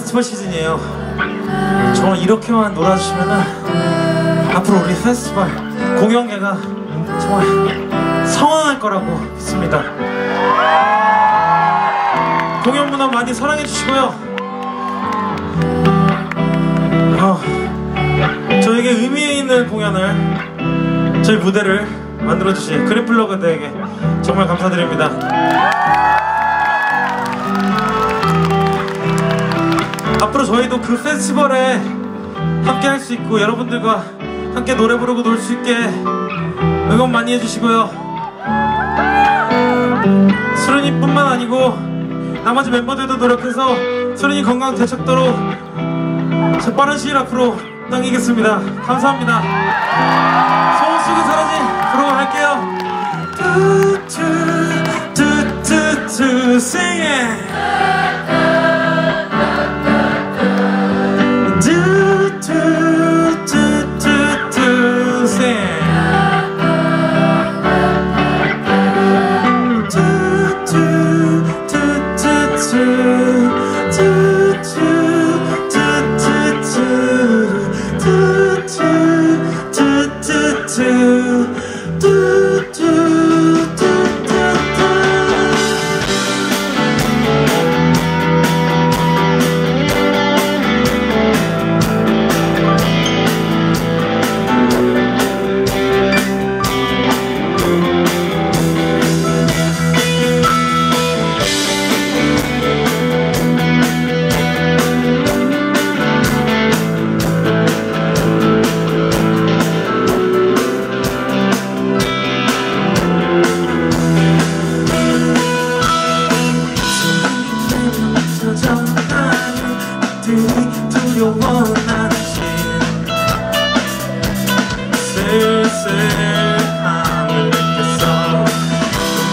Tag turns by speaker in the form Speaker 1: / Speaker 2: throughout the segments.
Speaker 1: 페스티벌 시즌이에요. 정말 이렇게만 놀아주시면은 앞으로 우리 페스티벌 공연계가 정말 성황할 거라고 믿습니다. 공연 문화 많이 사랑해 주시고요. 어, 저에게 의미 있는 공연을 저희 무대를 만들어 주신 그래플러그들에게 정말 감사드립니다. 저희도 그 페스티벌에 함께 할 수 있고 여러분들과 함께 노래 부르고 놀 수 있게 응원 많이 해주시고요. 수련이뿐만 아니고 나머지 멤버들도 노력해서 수련이 건강 되찾도록 저 빠른 시일 앞으로 당기겠습니다. 감사합니다. 쓸쓸함을 느꼈어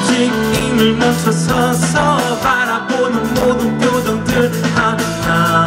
Speaker 1: 움직임을 멈춰서서 바라보는 모든 표정들 하나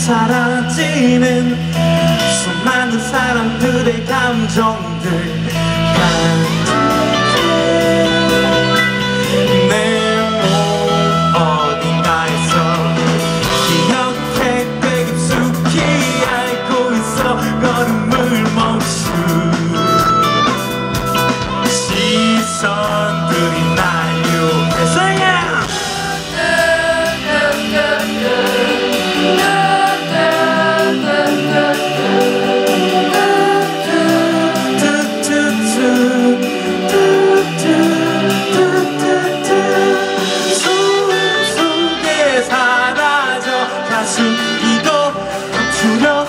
Speaker 1: 사라지는 수많은 사람들의 감정들 숨기도 부풀어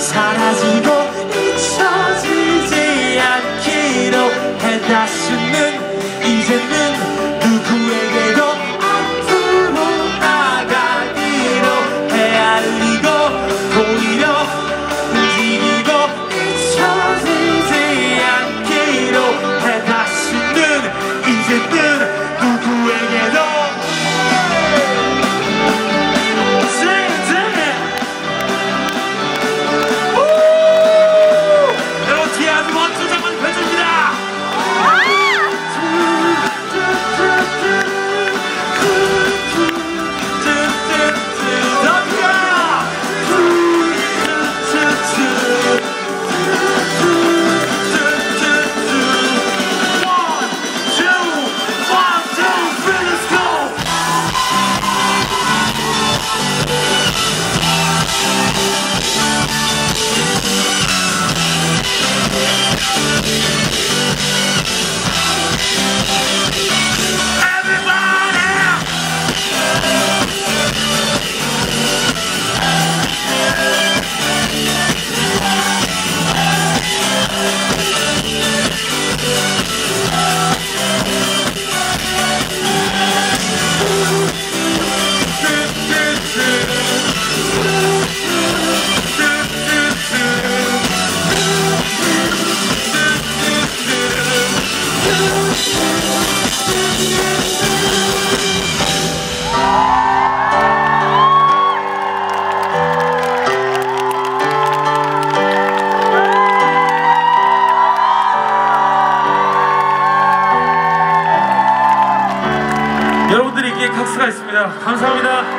Speaker 1: 사라지고 잊혀지지 않기로 해 다시는 이제는 누구에게도 앞으로 나가기로 헤아리고 보이려 움직이고 잊혀지지 않기로 해 다시는 이제는 칵스가 있습니다. 감사합니다.